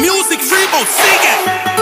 Music Reboot, sing it.